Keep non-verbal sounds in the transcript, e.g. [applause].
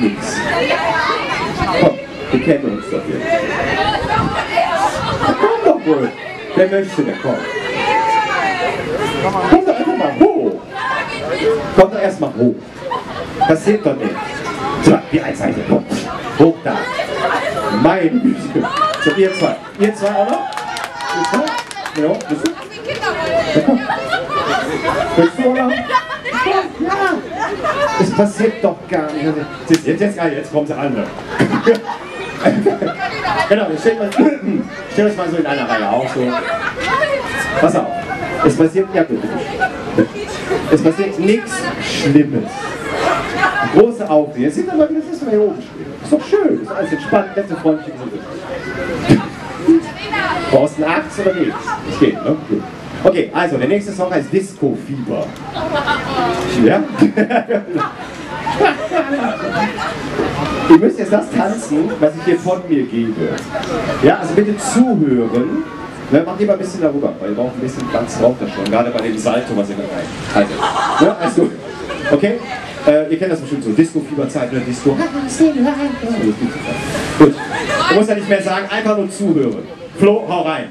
nichts. Komm, wir kennen uns doch jetzt. Komm doch wohl. Wer möchte denn kommen? Komm doch einfach mal hoch. Komm doch erst mal hoch. Passiert doch nichts. So, die eine Seite. Komm. Hoch da. Meine Güte. So, ihr zwei. Ihr zwei auch noch? Ihr zwei? Ja, bist du? Willst du noch? Es passiert doch gar nicht. Jetzt, jetzt, jetzt, jetzt kommt der andere. [laughs] genau, stellt [clears throat] euch mal so in einer Reihe auf. So. Pass auf. Es passiert, ja bitte. Es passiert nichts Schlimmes. Große Aufregung. Jetzt sieht man mal, wie das ist, wenn wir hier oben stehen. Ist doch schön. Ist alles entspannt, nette, freundliche. Brauchst du einen oder nichts? Das geht, ne? Okay, also der nächste Song heißt Disco Fieber. Ja? Ihr müsst jetzt das tanzen, was ich hier von mir gebe. Ja, also bitte zuhören. Ne, macht lieber ein bisschen darüber, weil ihr braucht ein bisschen Platz, braucht das schon, gerade bei dem Salto, was ihr gerade haltet. Ne, also, okay? Äh, ihr kennt das bestimmt so, Disco-Fieberzeit, ne? Disco. Gut. Du musst ja nicht mehr sagen, einfach nur zuhören. Flo, hau rein.